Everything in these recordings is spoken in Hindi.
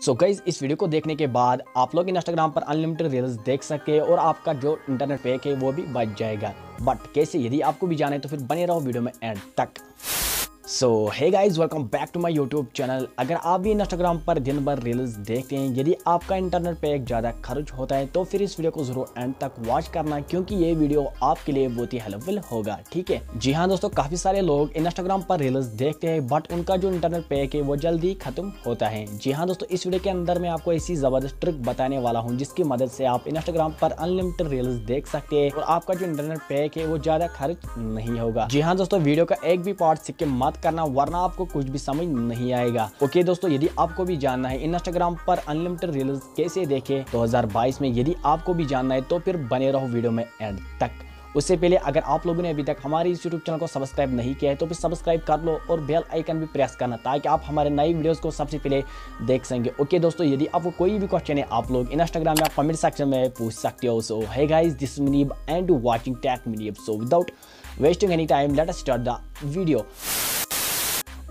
सो so गाइज़ इस वीडियो को देखने के बाद आप लोग इंस्टाग्राम पर अनलिमिटेड रील्स देख सके और आपका जो इंटरनेट पैक है, वो भी बच जाएगा। बट कैसे? यदि आपको भी जाना है तो फिर बने रहो वीडियो में, एंड तक। So hey guys welcome back to my YouTube channel अगर आप भी इंस्टाग्राम पर दिन भर रील्स देखते हैं, यदि आपका इंटरनेट पैक ज़्यादा खर्च होता है तो फिर इस वीडियो को ज़रूर एंड तक वॉच करना, क्योंकि ये वीडियो आपके लिए बहुत ही हेल्पफुल होगा, ठीक है? जी हाँ दोस्तों, काफ़ी सारे लोग इंस्टाग्राम पर रील्स देखते हैं बट उनका जो इंटरनेट पैक है वो जल्दी खत्म होता है। जी हाँ दोस्तों, इस वीडियो के अंदर मैं आपको ऐसी ज़बरदस्त ट्रिक बताने वाला हूँ, जिसकी मदद से आप इंस्टाग्राम पर अनलिमिटेड रील्स देख सकते हैं, और आपका जो इंटरनेट पैक है वो ज़्यादा खर्च नहीं होगा। जी हाँ दोस्तों वीडियो का एक भी पार्ट सिक्के मत करना, वरना आपको कुछ भी समझ नहीं आएगा। ओके दोस्तों, यदि आपको भी जानना है इंस्टाग्राम पर अनलिमिटेड रील्स कैसे देखे 2022 में, यदि आपको भी जानना है तो फिर बने रहो वीडियो में एंड तक। उससे पहले अगर आप लोगों ने अभी तक हमारे इस यूट्यूब चैनल को सब्सक्राइब नहीं किया है तो फिर सब्सक्राइब कर लो और बेल आइकन भी प्रेस करना, ताकि आप हमारे नई वीडियोस को सबसे पहले देख सकेंगे ओके दोस्तों, यदि आपको कोई भी क्वेश्चन है, आप लोग इंस्टाग्राम या कमेंट सेक्शन में पूछ सकते हो। So hey guys this Munib and watching tech Munib so without wasting any time let us start the video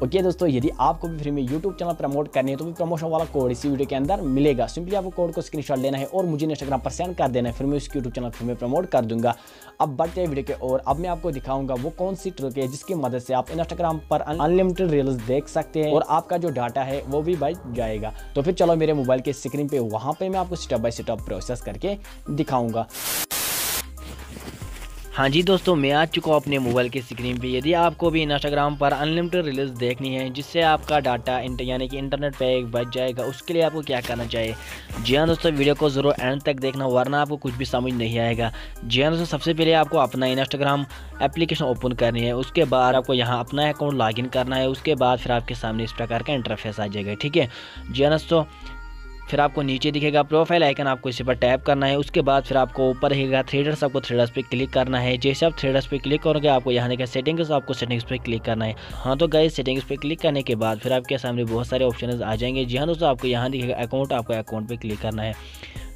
okay दोस्तों, यदि आपको भी फ्री में यूट्यूब चैनल प्रमोट करनी है तो भी प्रमोशन वाला कोड इसी वीडियो के अंदर मिलेगा। सिंपली आपको कोड को स्क्रीनशॉट लेना है और मुझे इंस्टाग्राम पर सेंड कर देना है, फिर मैं उसकी यूट्यूब चैनल फ्री में प्रमोट कर दूँगा। अब बढ़ते हैं वीडियो के और अब मैं आपको दिखाऊँगा वो कौन सी ट्रिक है जिसकी मदद से आप इंस्टाग्राम पर अनलिमिटेड रील्स देख सकते हैं और आपका जो डाटा है वो भी बच जाएगा। तो फिर चलो मेरे मोबाइल के स्क्रीन पे, वहाँ पे मैं आपको स्टेप बाय स्टेप प्रोसेस करके दिखाऊँगा। हाँ जी दोस्तों, मैं आ चुका हूँ अपने मोबाइल की स्क्रीन पे। यदि आपको भी इंस्टाग्राम पर अनलिमिटेड रील्स देखनी है, जिससे आपका डाटा यानी कि इंटरनेट पैक बच जाएगा, उसके लिए आपको क्या करना चाहिए? जी हाँ दोस्तों वीडियो को ज़रूर एंड तक देखना, वरना आपको कुछ भी समझ नहीं आएगा। जी हाँ दोस्तों, सबसे पहले आपको अपना इंस्टाग्राम एप्लीकेशन ओपन करनी है। उसके बाद आपको यहाँ अपना अकाउंट लॉगिन करना है। उसके बाद फिर आपके सामने इस प्रकार का इंटरफेस आ जाएगा, ठीक है? जी हाँ दोस्तों फिर आपको नीचे दिखेगा प्रोफ़ाइल आइकन आपको इसी पर टैप करना है। उसके बाद फिर आपको ऊपर रहेगा थ्रेडर्स आपको थ्रेडर्स पे क्लिक करना है। जैसे आप थ्रेडर्स पे क्लिक करोगे, आपको यहाँ देखा सेटिंग्स आपको सेटिंग्स पे क्लिक करना है। हाँ तो गए सेटिंग्स पे क्लिक करने के बाद फिर आपके सामने बहुत सारे ऑप्शन आ जाएँगे। जी हाँ दोस्तों, आपको यहाँ दिखेगा अकाउंट आपको अकाउंट पर क्लिक करना है।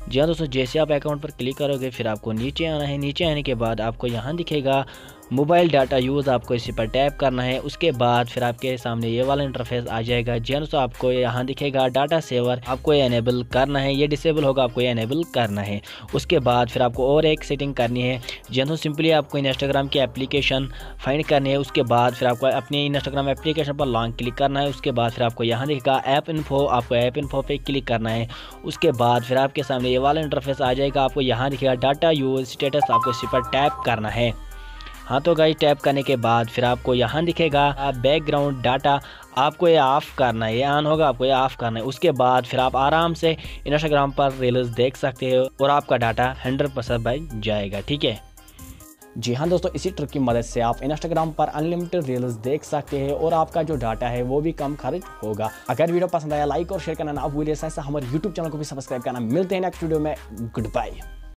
जी हाँ दोस्तों, जैसे आप अकाउंट पर क्लिक करोगे, फिर आपको नीचे आना है। नीचे आने के बाद आपको यहाँ दिखेगा मोबाइल डाटा यूज़ आपको इसी पर टैप करना है, उसके बाद फिर आपके सामने ये वाला इंटरफेस आ जाएगा जी आपको यहाँ दिखेगा डाटा सेवर, आपको ये एनेबल करना है, ये डिसेबल होगा, आपको ये एनेबल करना है। उसके बाद फिर आपको और एक सेटिंग करनी है जी सिंपली आपको इंस्टाग्राम की एप्लीकेशन फाइंड करनी है, उसके बाद फिर आपको अपने इंस्टाग्राम एप्लीकेशन पर लॉन्ग क्लिक करना है, उसके बाद फिर आपको यहाँ दिखेगा ऐप इन्फो आपको ऐप इन्फो पे क्लिक करना है। उसके बाद फिर आपके सामने ये वाला इंटरफेस आ जाएगा, आपको यहाँ दिखेगा डाटा यूज़ स्टेटस आपको इसी पर टैप करना है। हाँ तो टैप करने के बाद फिर आपको यहाँ दिखेगा बैकग्राउंड डाटा आपको ये ऑफ़ करना है, ये ऑन होगा, आपको ये ऑफ़ करना है। उसके बाद फिर आप आराम से इंस्टाग्राम पर रील्स देख सकते हो और आपका डाटा हंड्रेड परसेंट बच जाएगा, ठीक है? जी हाँ दोस्तों, इसी ट्रिक की मदद से आप इंस्टाग्राम पर अनलिमिटेड रील्स देख सकते हैं और आपका जो डाटा है वो भी कम खर्च होगा। अगर वीडियो पसंद आया लाइक और शेयर करना ना भूलिए। ऐसा हमारे यूट्यूब चैनल को भी सब्सक्राइब करना। मिलते हैं नेक्स्ट वीडियो में। Good bye